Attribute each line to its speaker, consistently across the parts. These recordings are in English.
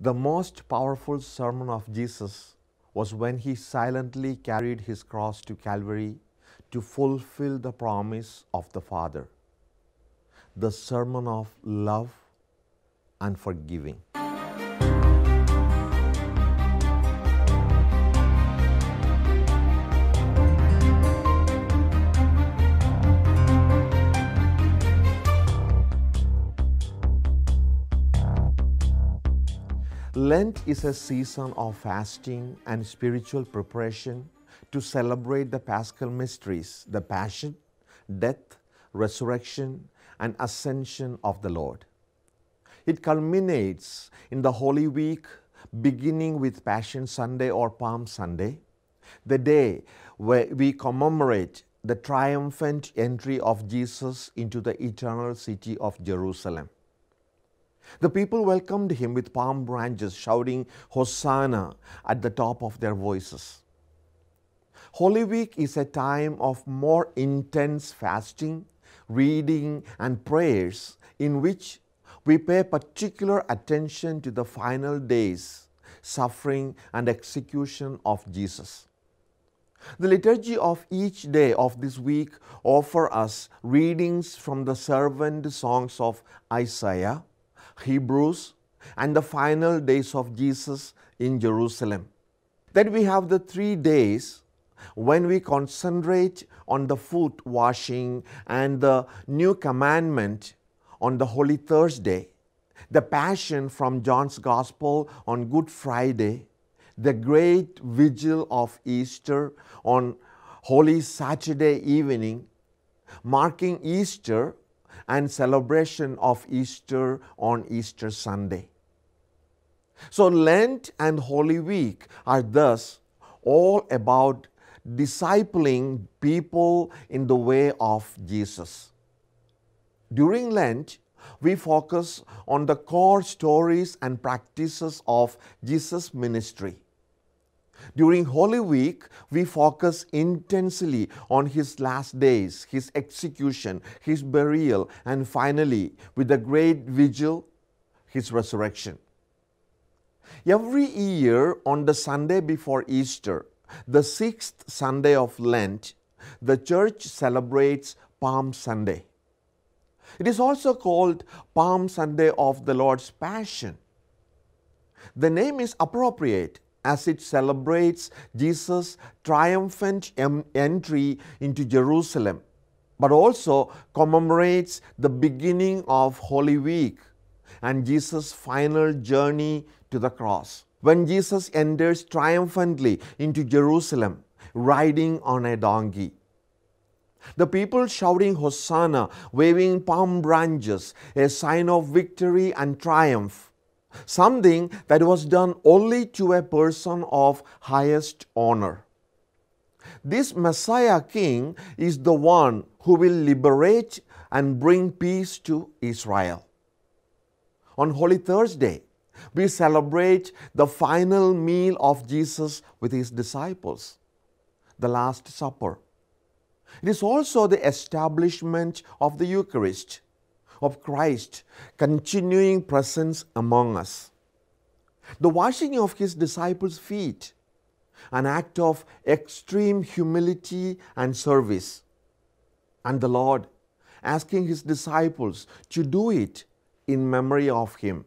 Speaker 1: The most powerful sermon of Jesus was when he silently carried his cross to Calvary to fulfill the promise of the Father. The sermon of love and forgiving. Lent is a season of fasting and spiritual preparation to celebrate the paschal mysteries, the passion, death, resurrection, and ascension of the Lord. It culminates in the Holy Week, beginning with Passion Sunday or Palm Sunday, the day where we commemorate the triumphant entry of Jesus into the eternal city of Jerusalem. The people welcomed him with palm branches, shouting, Hosanna at the top of their voices. Holy Week is a time of more intense fasting, reading, and prayers in which we pay particular attention to the final days, suffering, and execution of Jesus. The liturgy of each day of this week offer us readings from the servant songs of Isaiah, Hebrews, and the final days of Jesus in Jerusalem. Then we have the three days when we concentrate on the foot washing and the new commandment on the Holy Thursday, the Passion from John's Gospel on Good Friday, the great vigil of Easter on Holy Saturday evening, marking Easter and celebration of Easter on Easter Sunday. So, Lent and Holy Week are thus all about discipling people in the way of Jesus. During Lent, we focus on the core stories and practices of Jesus' ministry. During Holy Week, we focus intensely on his last days, his execution, his burial, and finally, with the great vigil, his resurrection. Every year on the Sunday before Easter, the sixth Sunday of Lent, the church celebrates Palm Sunday. It is also called Palm Sunday of the Lord's Passion. The name is appropriate as it celebrates Jesus' triumphant entry into Jerusalem, but also commemorates the beginning of Holy Week and Jesus' final journey to the cross. When Jesus enters triumphantly into Jerusalem, riding on a donkey. The people shouting Hosanna, waving palm branches, a sign of victory and triumph something that was done only to a person of highest honor. This Messiah King is the one who will liberate and bring peace to Israel. On Holy Thursday, we celebrate the final meal of Jesus with his disciples, the Last Supper. It is also the establishment of the Eucharist of Christ continuing presence among us. The washing of his disciples' feet, an act of extreme humility and service. And the Lord asking his disciples to do it in memory of him,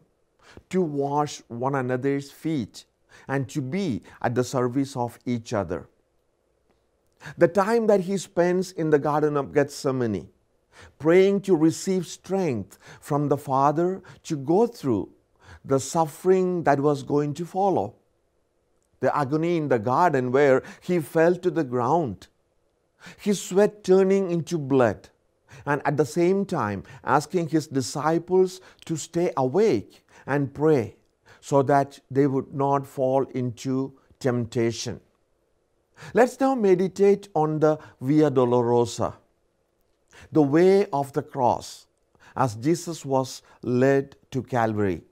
Speaker 1: to wash one another's feet, and to be at the service of each other. The time that he spends in the Garden of Gethsemane praying to receive strength from the Father to go through the suffering that was going to follow. The agony in the garden where he fell to the ground, his sweat turning into blood, and at the same time asking his disciples to stay awake and pray so that they would not fall into temptation. Let's now meditate on the Via Dolorosa the way of the cross as Jesus was led to Calvary.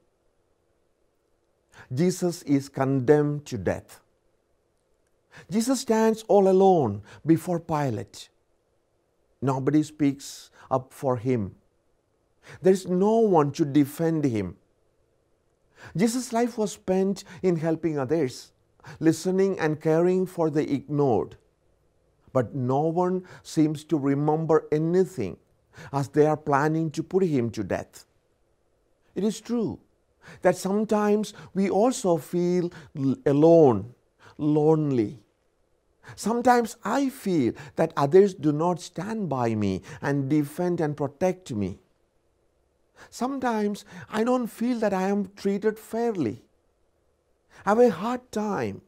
Speaker 1: Jesus is condemned to death. Jesus stands all alone before Pilate. Nobody speaks up for him. There is no one to defend him. Jesus' life was spent in helping others, listening and caring for the ignored. But no one seems to remember anything as they are planning to put him to death. It is true that sometimes we also feel alone, lonely. Sometimes I feel that others do not stand by me and defend and protect me. Sometimes I don't feel that I am treated fairly. I have a hard time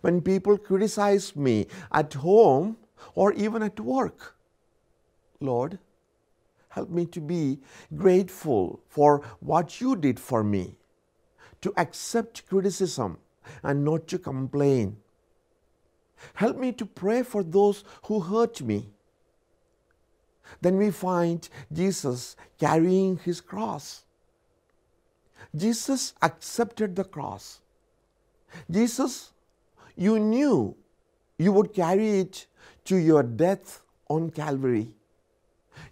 Speaker 1: when people criticize me at home or even at work. Lord, help me to be grateful for what you did for me, to accept criticism and not to complain. Help me to pray for those who hurt me then we find Jesus carrying his cross. Jesus accepted the cross. Jesus, you knew you would carry it to your death on Calvary.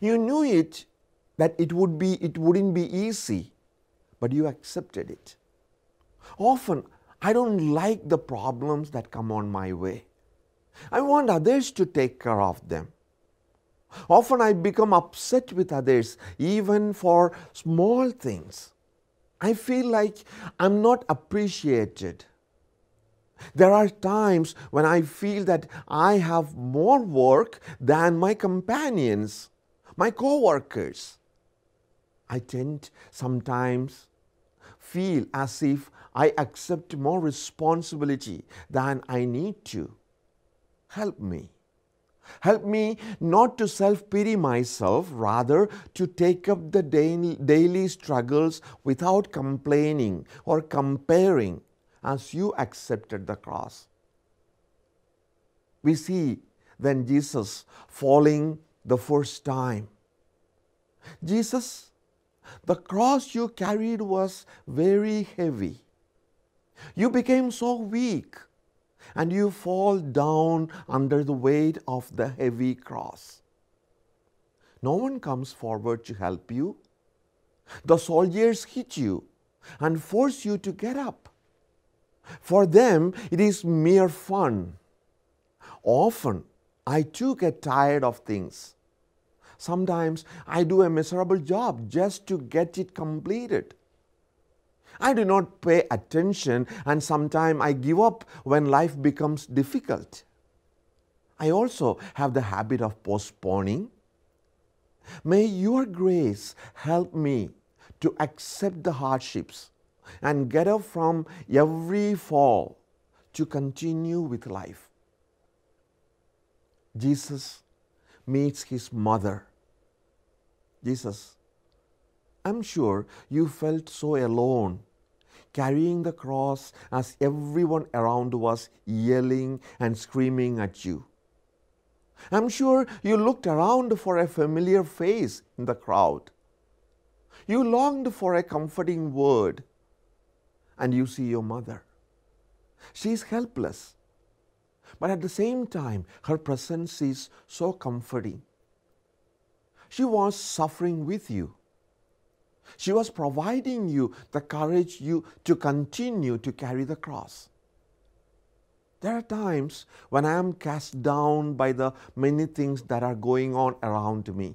Speaker 1: You knew it that it would be it wouldn't be easy, but you accepted it. Often I don't like the problems that come on my way. I want others to take care of them. Often I become upset with others, even for small things. I feel like I'm not appreciated. There are times when I feel that I have more work than my companions, my co workers. I tend sometimes feel as if I accept more responsibility than I need to. Help me. Help me not to self pity myself, rather to take up the daily struggles without complaining or comparing as you accepted the cross. We see then Jesus falling the first time. Jesus, the cross you carried was very heavy. You became so weak and you fall down under the weight of the heavy cross. No one comes forward to help you. The soldiers hit you and force you to get up. For them, it is mere fun. Often, I too get tired of things. Sometimes I do a miserable job just to get it completed. I do not pay attention and sometimes I give up when life becomes difficult. I also have the habit of postponing. May your grace help me to accept the hardships and get up from every fall to continue with life. Jesus meets his mother. Jesus, I'm sure you felt so alone carrying the cross as everyone around was yelling and screaming at you. I'm sure you looked around for a familiar face in the crowd. You longed for a comforting word, and you see your mother. She is helpless, but at the same time, her presence is so comforting. She was suffering with you. She was providing you the courage you to continue to carry the cross. There are times when I am cast down by the many things that are going on around me.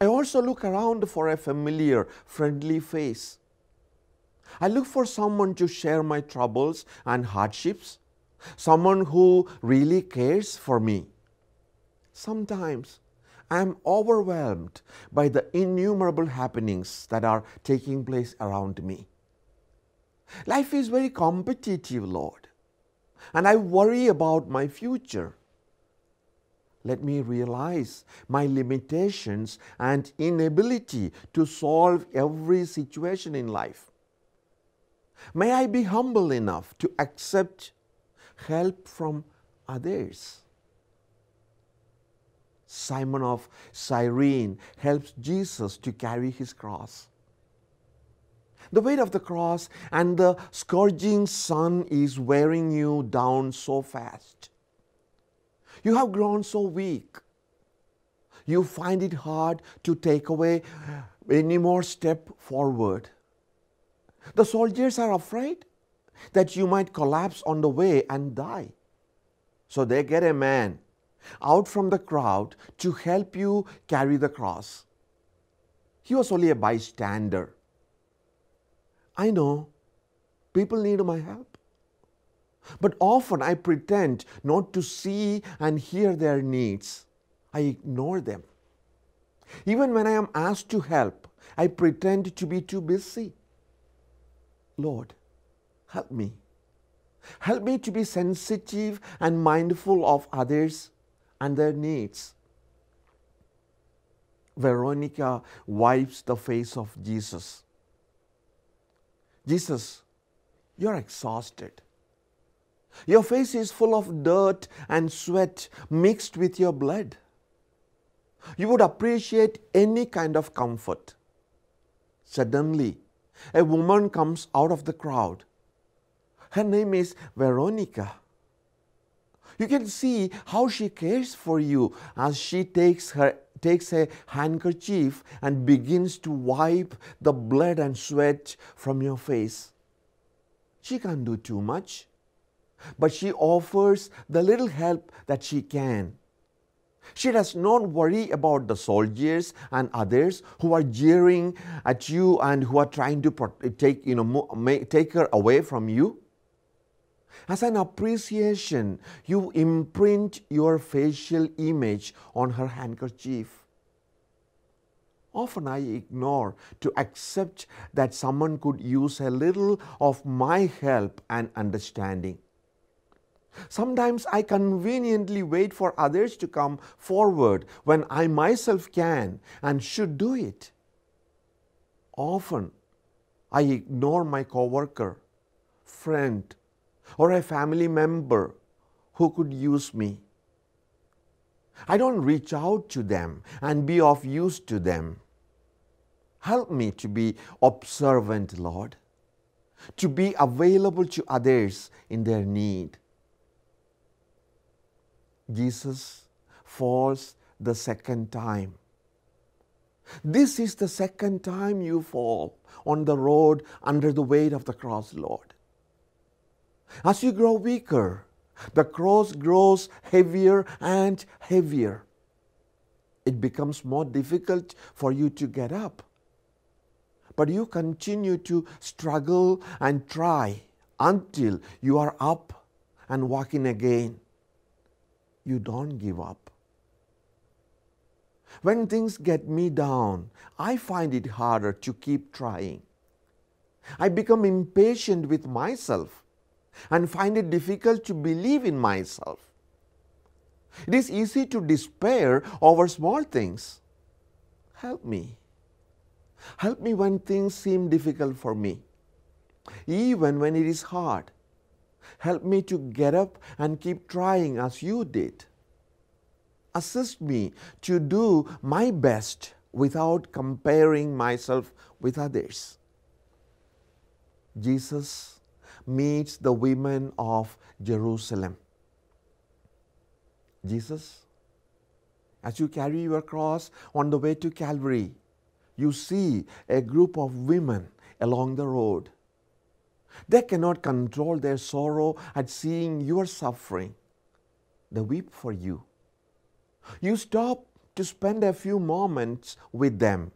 Speaker 1: I also look around for a familiar, friendly face. I look for someone to share my troubles and hardships, someone who really cares for me. Sometimes I am overwhelmed by the innumerable happenings that are taking place around me. Life is very competitive, Lord, and I worry about my future. Let me realize my limitations and inability to solve every situation in life. May I be humble enough to accept help from others. Simon of Cyrene helps Jesus to carry his cross. The weight of the cross and the scourging sun is wearing you down so fast. You have grown so weak. You find it hard to take away any more step forward. The soldiers are afraid that you might collapse on the way and die. So they get a man out from the crowd to help you carry the cross. He was only a bystander. I know people need my help. But often I pretend not to see and hear their needs. I ignore them. Even when I am asked to help, I pretend to be too busy. Lord, help me. Help me to be sensitive and mindful of others and their needs. Veronica wipes the face of Jesus. Jesus, you're exhausted. Your face is full of dirt and sweat mixed with your blood. You would appreciate any kind of comfort. Suddenly, a woman comes out of the crowd. Her name is Veronica. You can see how she cares for you as she takes her takes a handkerchief and begins to wipe the blood and sweat from your face. She can't do too much, but she offers the little help that she can. She does not worry about the soldiers and others who are jeering at you and who are trying to take, you know, take her away from you. As an appreciation, you imprint your facial image on her handkerchief. Often I ignore to accept that someone could use a little of my help and understanding. Sometimes I conveniently wait for others to come forward when I myself can and should do it. Often I ignore my coworker, friend, or a family member who could use me. I don't reach out to them and be of use to them. Help me to be observant, Lord, to be available to others in their need. Jesus falls the second time. This is the second time you fall on the road under the weight of the cross, Lord. As you grow weaker, the cross grows heavier and heavier. It becomes more difficult for you to get up. But you continue to struggle and try until you are up and walking again. You don't give up. When things get me down, I find it harder to keep trying. I become impatient with myself and find it difficult to believe in myself. It is easy to despair over small things. Help me. Help me when things seem difficult for me, even when it is hard. Help me to get up and keep trying as you did. Assist me to do my best without comparing myself with others. Jesus meets the women of Jerusalem. Jesus, as you carry your cross on the way to Calvary, you see a group of women along the road. They cannot control their sorrow at seeing your suffering. They weep for you. You stop to spend a few moments with them,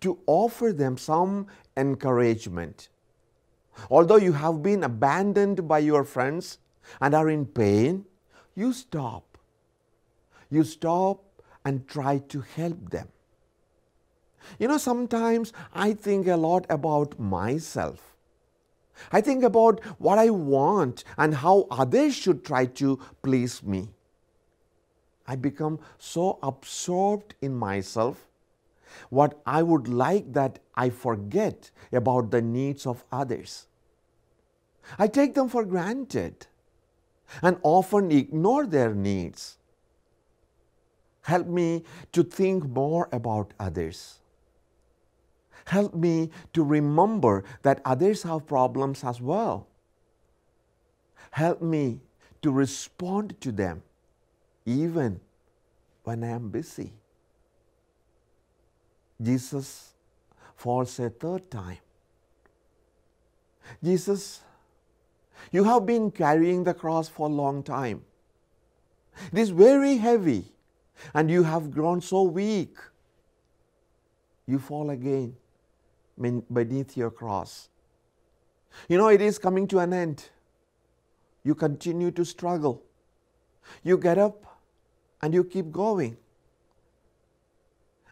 Speaker 1: to offer them some encouragement. Although you have been abandoned by your friends and are in pain, you stop. You stop and try to help them. You know, sometimes I think a lot about myself. I think about what I want and how others should try to please me. I become so absorbed in myself what I would like that I forget about the needs of others. I take them for granted and often ignore their needs. Help me to think more about others. Help me to remember that others have problems as well. Help me to respond to them even when I am busy. Jesus falls a third time. Jesus, you have been carrying the cross for a long time. It is very heavy, and you have grown so weak. You fall again beneath your cross. You know, it is coming to an end. You continue to struggle. You get up and you keep going.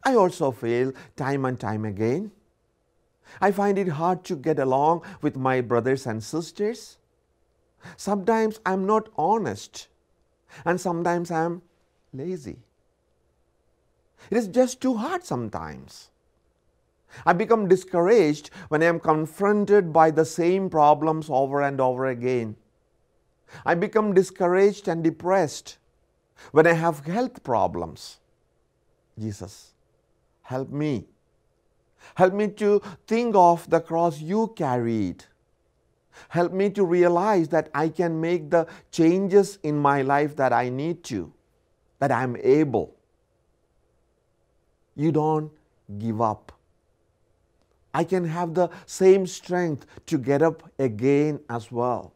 Speaker 1: I also fail time and time again. I find it hard to get along with my brothers and sisters. Sometimes I'm not honest, and sometimes I'm lazy. It is just too hard sometimes. I become discouraged when I am confronted by the same problems over and over again. I become discouraged and depressed when I have health problems. Jesus, help me. Help me to think of the cross you carried. Help me to realize that I can make the changes in my life that I need to, that I am able. You don't give up. I can have the same strength to get up again as well.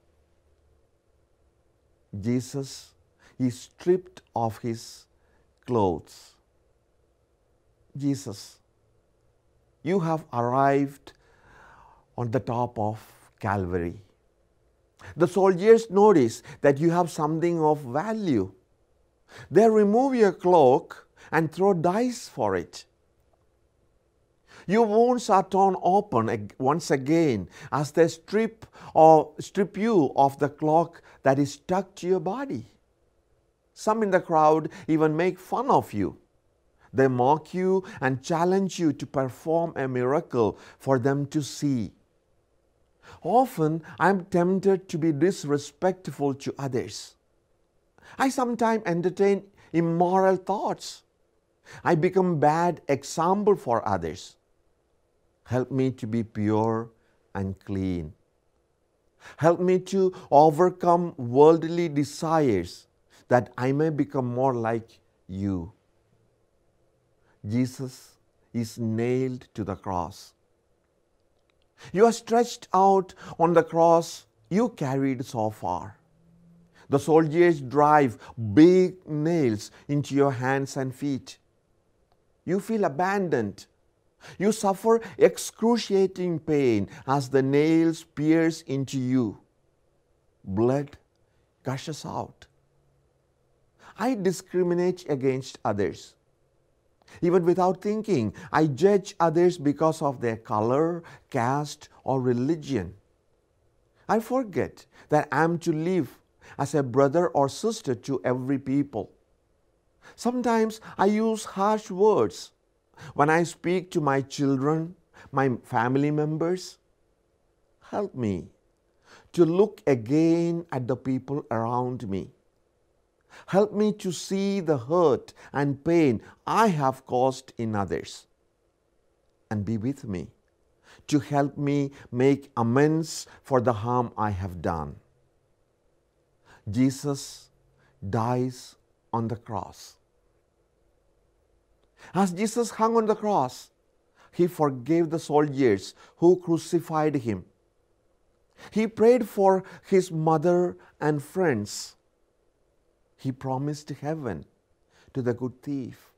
Speaker 1: Jesus is stripped of his clothes. Jesus, you have arrived on the top of Calvary. The soldiers notice that you have something of value. They remove your cloak and throw dice for it. Your wounds are torn open once again as they strip or strip you of the cloak that is stuck to your body. Some in the crowd even make fun of you. They mock you and challenge you to perform a miracle for them to see. Often I am tempted to be disrespectful to others. I sometimes entertain immoral thoughts. I become bad example for others. Help me to be pure and clean. Help me to overcome worldly desires that I may become more like you. Jesus is nailed to the cross. You are stretched out on the cross you carried so far. The soldiers drive big nails into your hands and feet. You feel abandoned you suffer excruciating pain as the nails pierce into you. Blood gushes out. I discriminate against others. Even without thinking, I judge others because of their color, caste, or religion. I forget that I am to live as a brother or sister to every people. Sometimes I use harsh words when I speak to my children, my family members, help me to look again at the people around me. Help me to see the hurt and pain I have caused in others. And be with me to help me make amends for the harm I have done. Jesus dies on the cross as Jesus hung on the cross, he forgave the soldiers who crucified him. He prayed for his mother and friends. He promised heaven to the good thief.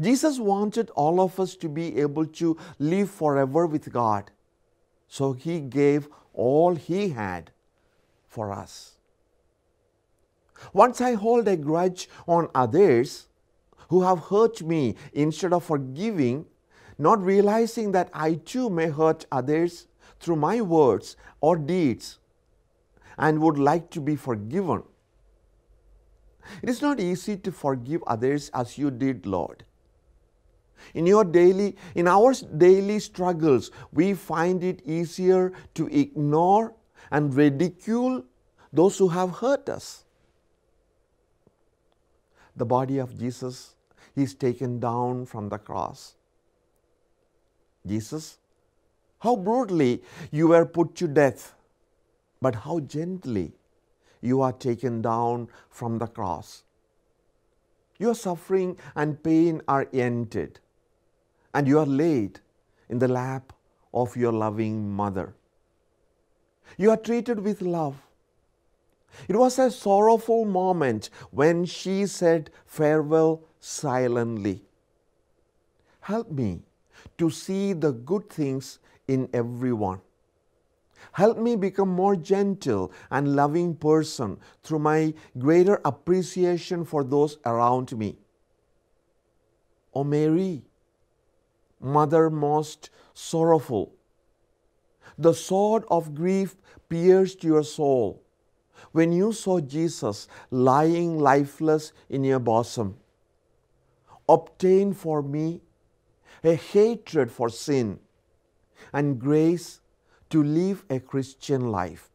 Speaker 1: Jesus wanted all of us to be able to live forever with God. So he gave all he had for us. Once I hold a grudge on others, who have hurt me instead of forgiving, not realizing that I too may hurt others through my words or deeds and would like to be forgiven. It is not easy to forgive others as you did, Lord. In your daily in our daily struggles, we find it easier to ignore and ridicule those who have hurt us. The body of Jesus he is taken down from the cross. Jesus, how brutally you were put to death, but how gently you are taken down from the cross. Your suffering and pain are ended, and you are laid in the lap of your loving mother. You are treated with love. It was a sorrowful moment when she said farewell silently. Help me to see the good things in everyone. Help me become more gentle and loving person through my greater appreciation for those around me. O Mary, Mother most sorrowful, the sword of grief pierced your soul when you saw Jesus lying lifeless in your bosom. Obtain for me a hatred for sin and grace to live a Christian life.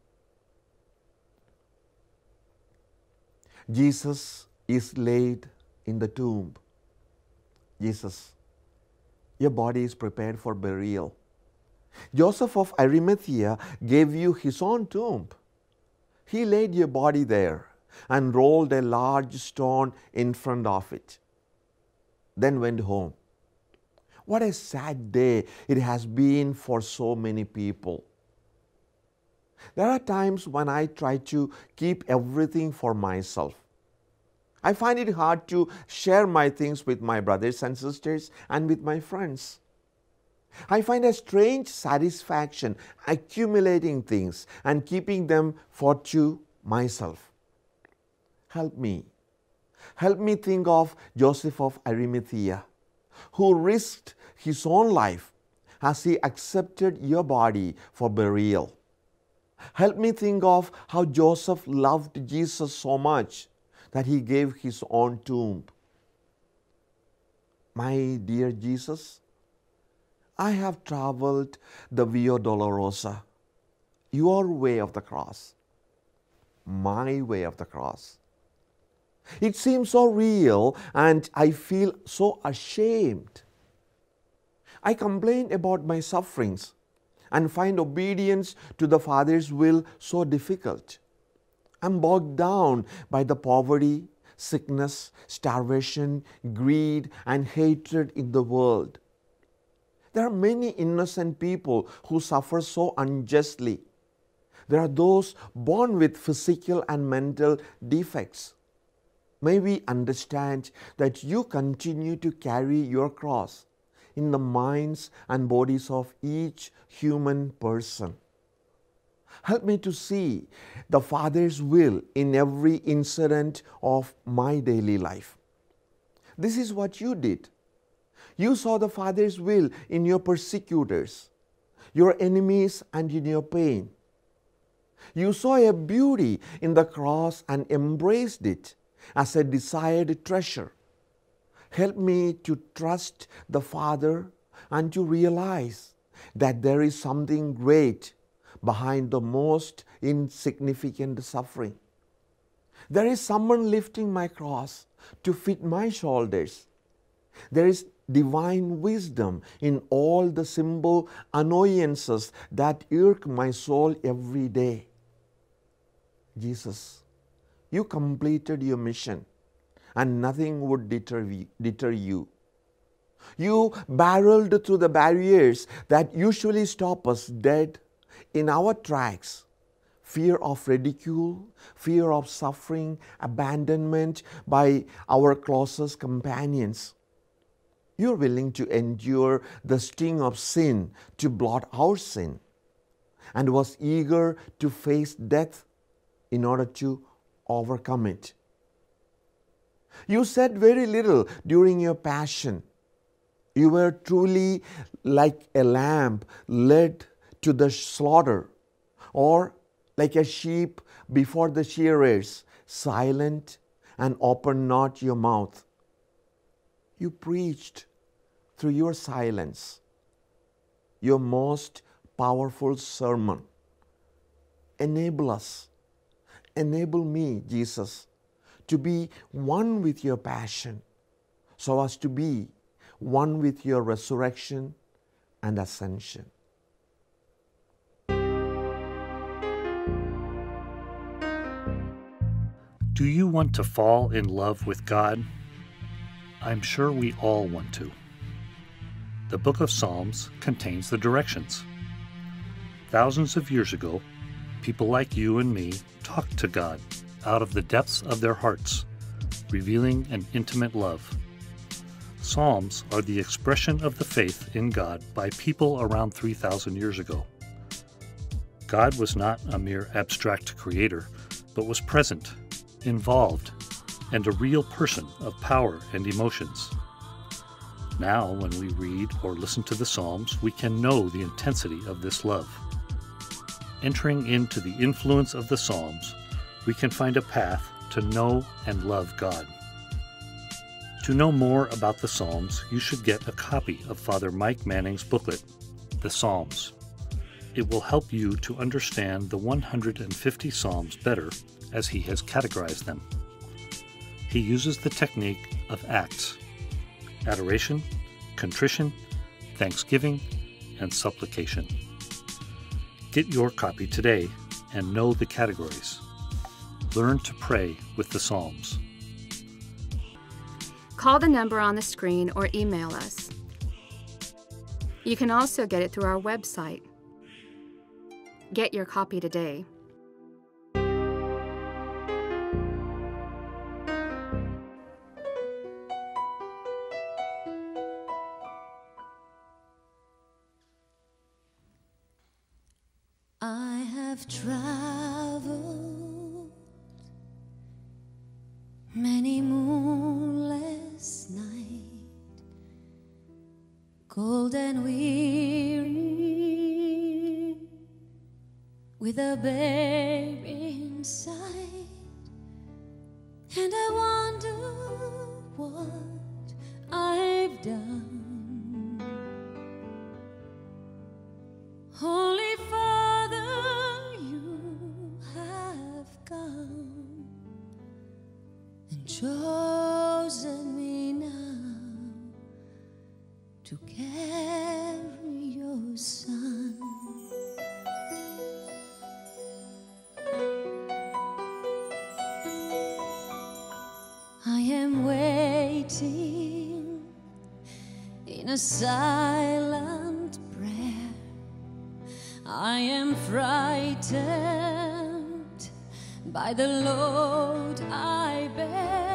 Speaker 1: Jesus is laid in the tomb. Jesus, your body is prepared for burial. Joseph of Arimathea gave you his own tomb. He laid your body there and rolled a large stone in front of it, then went home. What a sad day it has been for so many people. There are times when I try to keep everything for myself. I find it hard to share my things with my brothers and sisters and with my friends. I find a strange satisfaction accumulating things and keeping them for to myself. Help me. Help me think of Joseph of Arimathea who risked his own life as he accepted your body for burial. Help me think of how Joseph loved Jesus so much that he gave his own tomb. My dear Jesus, I have traveled the Via Dolorosa, your way of the cross, my way of the cross. It seems so real and I feel so ashamed. I complain about my sufferings and find obedience to the Father's will so difficult. I'm bogged down by the poverty, sickness, starvation, greed, and hatred in the world. There are many innocent people who suffer so unjustly. There are those born with physical and mental defects. May we understand that you continue to carry your cross in the minds and bodies of each human person. Help me to see the Father's will in every incident of my daily life. This is what you did. You saw the Father's will in your persecutors, your enemies, and in your pain. You saw a beauty in the cross and embraced it as a desired treasure. Help me to trust the Father and to realize that there is something great behind the most insignificant suffering. There is someone lifting my cross to fit my shoulders. There is divine wisdom in all the simple annoyances that irk my soul every day. Jesus, you completed your mission and nothing would deter, deter you. You barreled through the barriers that usually stop us dead in our tracks fear of ridicule, fear of suffering, abandonment by our closest companions. You're willing to endure the sting of sin to blot our sin and was eager to face death in order to overcome it. You said very little during your passion. You were truly like a lamb led to the slaughter, or like a sheep before the shearers, silent and open not your mouth. You preached through your silence your most powerful sermon. Enable us enable me, Jesus, to be one with your passion, so as to be one with your resurrection and ascension.
Speaker 2: Do you want to fall in love with God? I'm sure we all want to. The book of Psalms contains the directions. Thousands of years ago, people like you and me talked to God out of the depths of their hearts, revealing an intimate love. Psalms are the expression of the faith in God by people around 3,000 years ago. God was not a mere abstract creator, but was present, involved, and a real person of power and emotions. Now, when we read or listen to the Psalms, we can know the intensity of this love. Entering into the influence of the Psalms, we can find a path to know and love God. To know more about the Psalms, you should get a copy of Father Mike Manning's booklet, The Psalms. It will help you to understand the 150 Psalms better as he has categorized them. He uses the technique of acts adoration, contrition, thanksgiving, and supplication. Get your copy today and know the categories. Learn to pray with the Psalms.
Speaker 3: Call the number on the screen or email us. You can also get it through our website. Get your copy today.
Speaker 4: With a babe inside, and I wonder what I've done. Holy Father, you have come and chosen me now to carry silent prayer. I am frightened by the load I bear